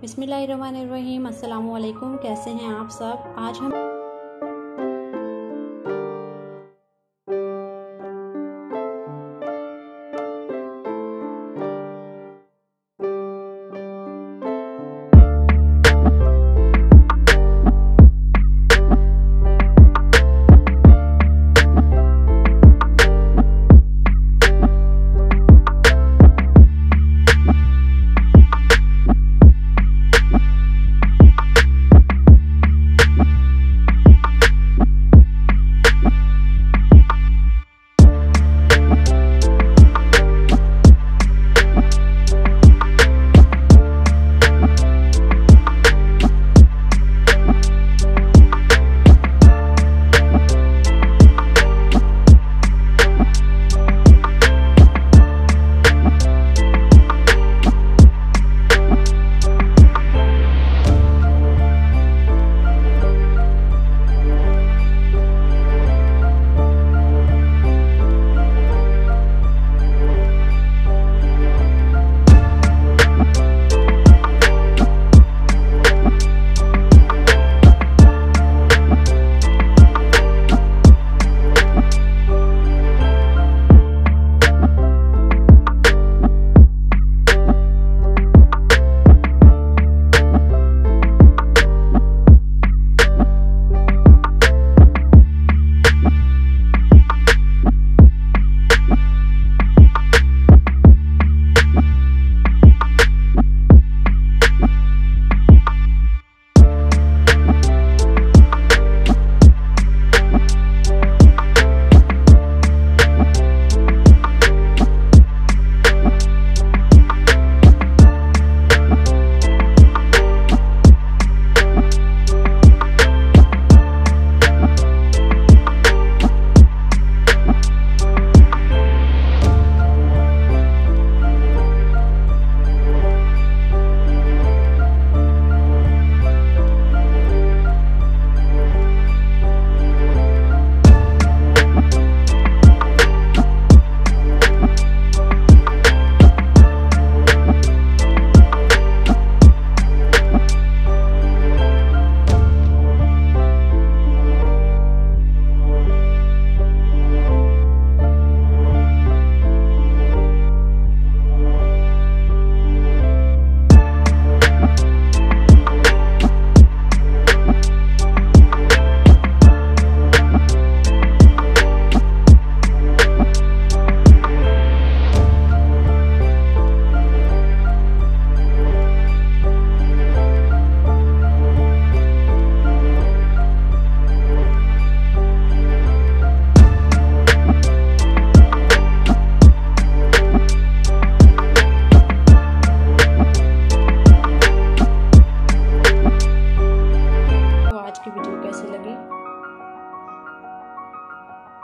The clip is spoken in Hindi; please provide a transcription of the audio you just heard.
बिसमीम अल्लाम कैसे हैं आप सब? आज हम